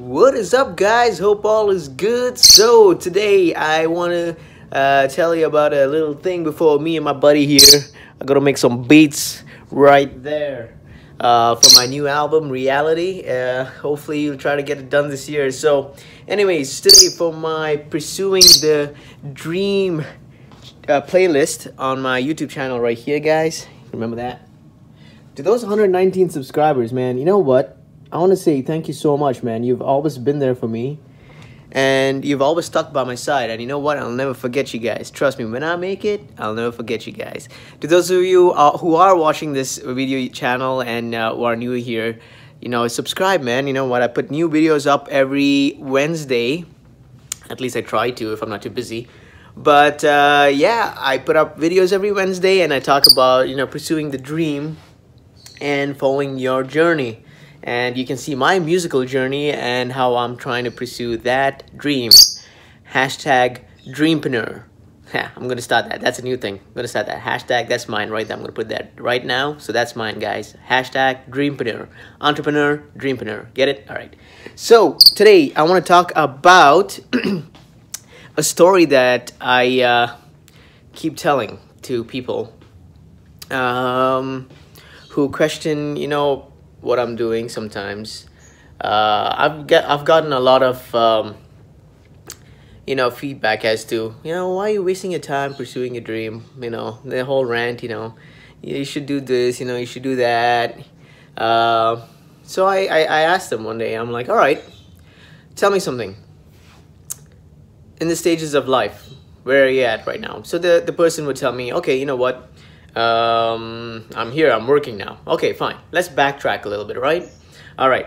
What is up, guys? Hope all is good. So, today I want to uh, tell you about a little thing before me and my buddy here are gonna make some beats right there uh, for my new album, Reality. Uh, hopefully, you'll try to get it done this year. So, anyways, today for my Pursuing the Dream uh, playlist on my YouTube channel right here, guys. Remember that? To those 119 subscribers, man, you know what? I want to say thank you so much, man. You've always been there for me. And you've always stuck by my side. And you know what? I'll never forget you guys. Trust me, when I make it, I'll never forget you guys. To those of you uh, who are watching this video channel and uh, who are new here, you know, subscribe, man. You know what? I put new videos up every Wednesday. At least I try to if I'm not too busy. But uh, yeah, I put up videos every Wednesday and I talk about, you know, pursuing the dream and following your journey and you can see my musical journey and how I'm trying to pursue that dream. Hashtag Dreampreneur. Yeah, I'm gonna start that. That's a new thing. I'm gonna start that. Hashtag, that's mine right there. I'm gonna put that right now. So that's mine, guys. Hashtag Dreampreneur. Entrepreneur, Dreampreneur. Get it? All right. So today I wanna talk about a story that I uh, keep telling to people um, who question, you know, what I'm doing sometimes. Uh, I've get I've gotten a lot of um, you know feedback as to you know why are you wasting your time pursuing your dream. You know the whole rant. You know you should do this. You know you should do that. Uh, so I, I I asked them one day. I'm like, all right, tell me something. In the stages of life, where are you at right now? So the the person would tell me, okay, you know what um, I'm here, I'm working now. Okay, fine. Let's backtrack a little bit, right? All right.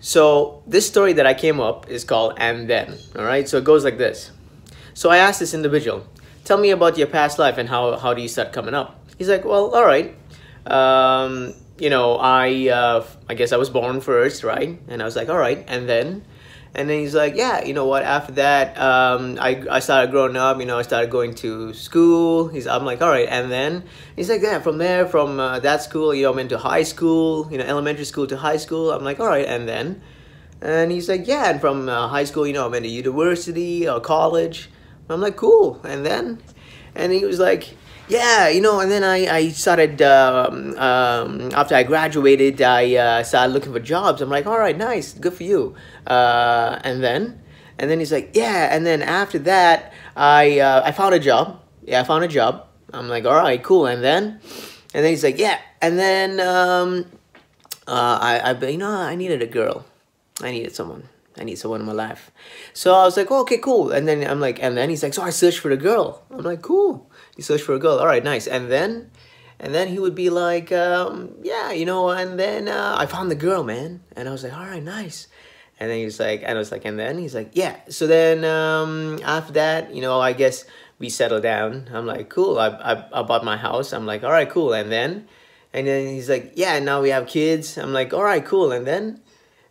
So this story that I came up is called And Then, all right? So it goes like this. So I asked this individual, tell me about your past life and how, how do you start coming up? He's like, well, all right. Um, you know, I, uh, I guess I was born first, right? And I was like, all right. And then and then he's like, yeah, you know what? After that, um, I, I started growing up. You know, I started going to school. He's, I'm like, all right. And then he's like, yeah, from there, from uh, that school, you know, I'm into high school. You know, elementary school to high school. I'm like, all right. And then, and he's like, yeah, and from uh, high school, you know, I'm into university or college. I'm like, cool. And then, and he was like, yeah, you know, and then I, I started, um, um, after I graduated, I uh, started looking for jobs. I'm like, all right, nice, good for you. Uh, and then, and then he's like, yeah, and then after that, I, uh, I found a job. Yeah, I found a job. I'm like, all right, cool. And then, and then he's like, yeah, and then, um, uh, I, I, you know, I needed a girl. I needed someone. I need someone in my life. So I was like, oh, okay, cool. And then I'm like, and then he's like, so I searched for a girl. I'm like, cool. You search for a girl. All right, nice. And then, and then he would be like, um, yeah, you know, and then uh, I found the girl, man. And I was like, all right, nice. And then he's like, and I was like, and then he's like, yeah. So then um, after that, you know, I guess we settled down. I'm like, cool. I, I, I bought my house. I'm like, all right, cool. And then, and then he's like, yeah, now we have kids. I'm like, all right, cool. And then,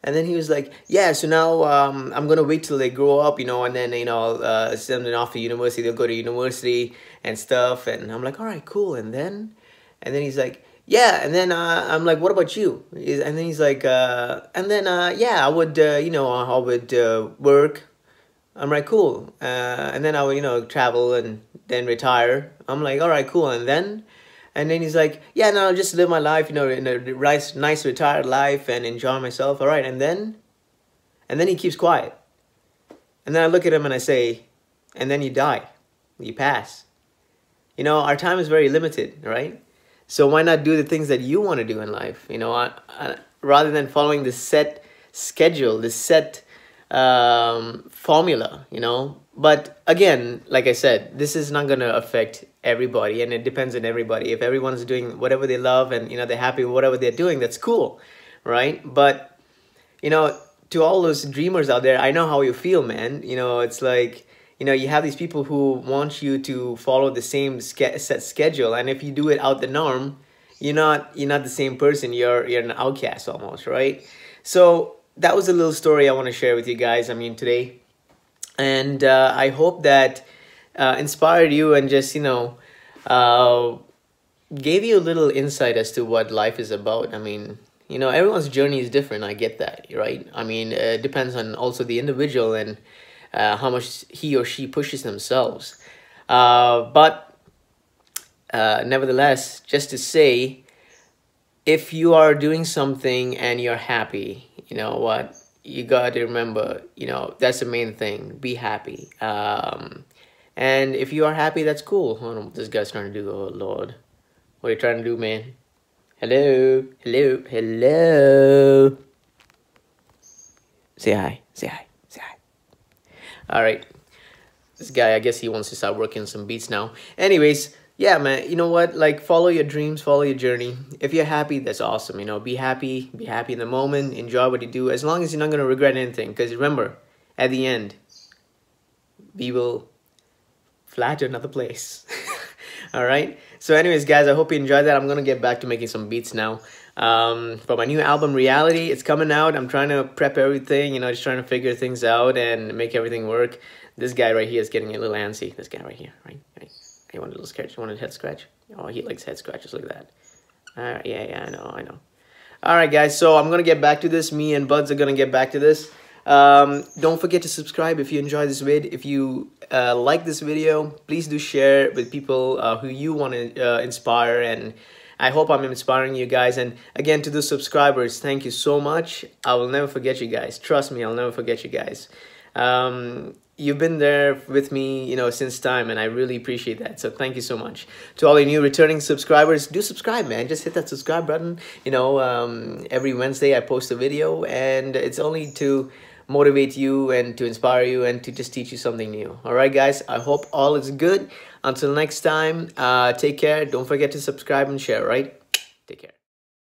and then he was like, yeah, so now um, I'm going to wait till they grow up, you know, and then, you know, uh, send them off to university. They'll go to university and stuff. And I'm like, all right, cool. And then, and then he's like, yeah. And then uh, I'm like, what about you? And then he's like, uh, and then, uh, yeah, I would, uh, you know, I would uh, work. I'm like, cool. And then I would, you know, travel and then retire. I'm like, all right, cool. And then, and then he's like, yeah, no, I'll just live my life, you know, in a nice, nice retired life and enjoy myself. All right. And then, and then he keeps quiet. And then I look at him and I say, and then you die. You pass. You know, our time is very limited, right? So why not do the things that you want to do in life? You know, I, I, rather than following the set schedule, the set um, formula, you know. But again, like I said, this is not going to affect everybody and it depends on everybody. If everyone's doing whatever they love and, you know, they're happy with whatever they're doing, that's cool, right? But, you know, to all those dreamers out there, I know how you feel, man. You know, it's like, you know, you have these people who want you to follow the same set schedule. And if you do it out the norm, you're not, you're not the same person. You're, you're an outcast almost, right? So that was a little story I want to share with you guys. I mean, today and uh, I hope that uh, inspired you and just you know uh, gave you a little insight as to what life is about. I mean, you know everyone's journey is different. I get that right? I mean it depends on also the individual and uh, how much he or she pushes themselves. Uh, but uh, nevertheless just to say if you are doing something and you're happy you know what you got to remember you know that's the main thing. Be happy. Um, and if you are happy that's cool. I what this guy's trying to do oh lord. What are you trying to do man? Hello, hello, hello. Say hi, say hi, say hi. All right. This guy, I guess he wants to start working some beats now. Anyways, yeah, man, you know what? Like, follow your dreams, follow your journey. If you're happy, that's awesome. You know, be happy, be happy in the moment, enjoy what you do, as long as you're not going to regret anything. Because remember, at the end, we will fly to another place. all right so anyways guys i hope you enjoyed that i'm gonna get back to making some beats now um, for my new album reality it's coming out i'm trying to prep everything you know just trying to figure things out and make everything work this guy right here is getting a little antsy this guy right here right, right. You want a little scratch? You want a head scratch? Oh he likes head scratches look at that. All right yeah yeah i know i know. All right guys so i'm gonna get back to this. Me and buds are gonna get back to this. Um, don't forget to subscribe if you enjoy this vid. If you uh, like this video, please do share with people uh, who you want to uh, inspire and I hope I'm inspiring you guys. And again, to the subscribers, thank you so much. I will never forget you guys. Trust me, I'll never forget you guys. Um, you've been there with me, you know, since time, and I really appreciate that. So thank you so much. To all you new returning subscribers, do subscribe, man. Just hit that subscribe button. You know, um, every Wednesday I post a video, and it's only to motivate you and to inspire you and to just teach you something new. All right, guys, I hope all is good. Until next time, uh, take care. Don't forget to subscribe and share, right? Take care.